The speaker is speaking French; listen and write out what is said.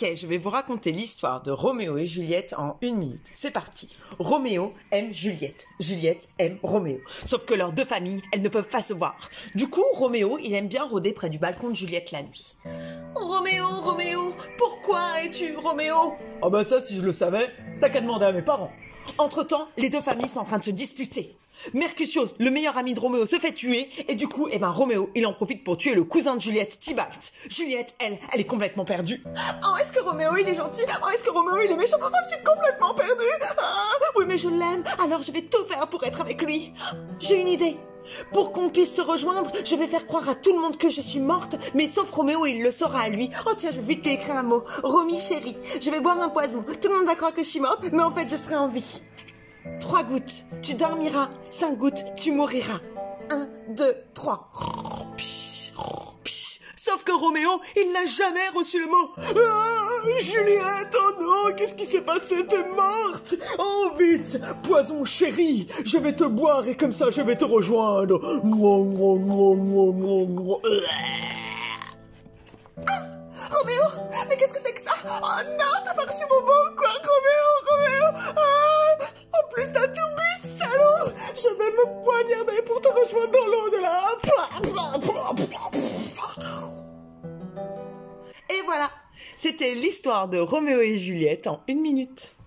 Ok, je vais vous raconter l'histoire de Roméo et Juliette en une minute. C'est parti. Roméo aime Juliette. Juliette aime Roméo. Sauf que leurs deux familles, elles ne peuvent pas se voir. Du coup, Roméo, il aime bien rôder près du balcon de Juliette la nuit. Roméo, Roméo, pourquoi es-tu Roméo? Ah bah ça, si je le savais, t'as qu'à demander à mes parents. Entre-temps, les deux familles sont en train de se disputer. Mercutius, le meilleur ami de Roméo, se fait tuer, et du coup, eh ben, Roméo, il en profite pour tuer le cousin de Juliette, Tybalt. Juliette, elle, elle est complètement perdue. Oh, est-ce que Roméo, il est gentil? Oh, est-ce que Roméo, il est méchant? Oh, je suis complètement perdue Ah, Oui, mais je l'aime, alors je vais tout faire pour être avec lui. J'ai une idée pour qu'on puisse se rejoindre, je vais faire croire à tout le monde que je suis morte, mais sauf Roméo, il le saura à lui. Oh tiens, je vais vite lui écrire un mot. Romy chérie, je vais boire un poison. Tout le monde va croire que je suis morte, mais en fait, je serai en vie. Trois gouttes, tu dormiras. Cinq gouttes, tu mouriras. Un, deux, trois. Sauf que Roméo, il n'a jamais reçu le mot. Ah, Juliette, oh non, qu'est-ce qui s'est passé? T'es morte? Oh vite! Poison chéri Je vais te boire et comme ça je vais te rejoindre. Roméo Mais qu'est-ce que c'est que ça? Oh non, t'as pas reçu mon mot quoi Roméo, Roméo. Ah, En plus t'as tout bu, salaud. Je vais me poignarder pour te rejoindre dans l'au-delà Et voilà C'était l'histoire de Roméo et Juliette en une minute.